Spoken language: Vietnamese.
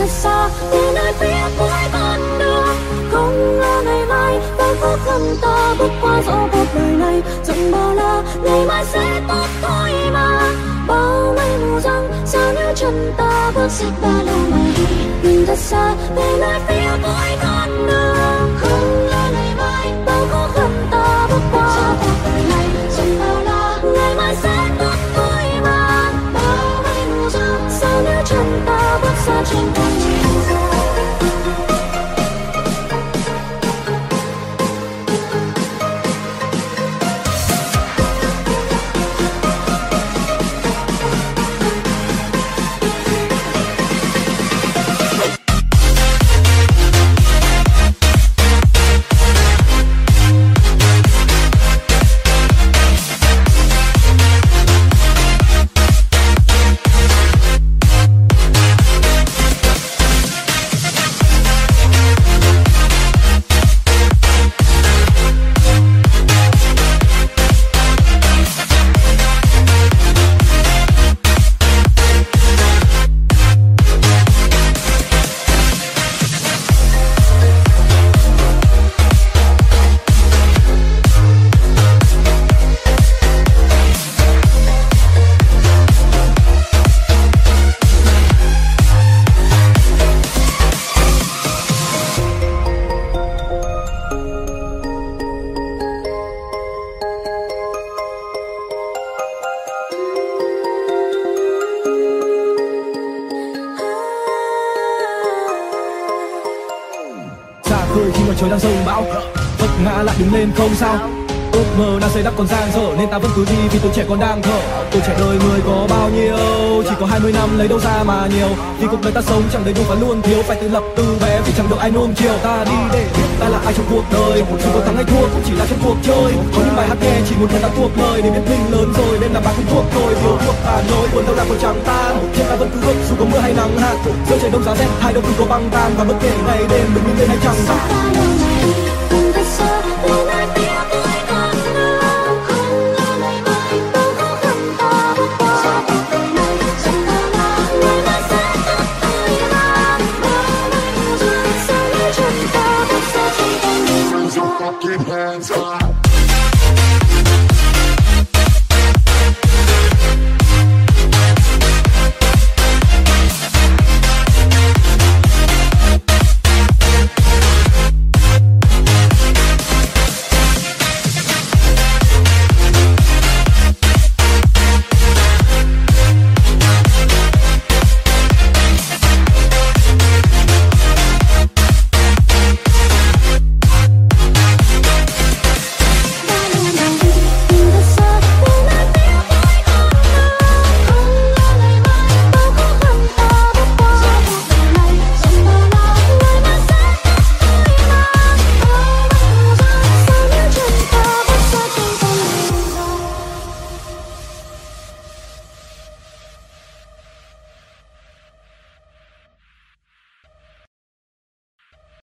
thật xa đến nơi phía cuối con đường. Không ngờ ngày mai, bao khó khăn ta bước qua dẫu cuộc đời này. Rộng bao la ngày mai sẽ tốt thôi mà. Bao mây mù răng, sao nếu chân ta bước xích ba lâu đi nhìn thật xa về nơi phía cuối con cười khơi khi mà trời đang rông bão. Vấp ngã lại đứng lên không sao ước mơ đang xây đắp còn dang dở nên ta vẫn cứ đi vì tuổi trẻ còn đang thở. Tuổi trẻ đời người có bao nhiêu? Chỉ có 20 năm lấy đâu ra mà nhiều? Vì cuộc đời ta sống chẳng đầy đủ và luôn thiếu phải tự lập từ bé vì chẳng được ai nuông chiều. Ta đi để biết ta là ai trong cuộc đời. Dù có thắng hay thua cũng chỉ là trong cuộc chơi. Có những bài hát nghe chỉ muốn nghe ta thuộc lời để biết mình lớn rồi nên là bạn không thuộc tôi. Thiếu thuộc hà nội buồn đâu là còn chẳng tan. Trên ta vẫn cứ bước dù có mưa hay nắng hạn. Giữa trời đông giá rét hai đâu cũng có băng tan. Và bất kể ngày đêm đừng nghĩ lên hay chẳng ta ngày hands up.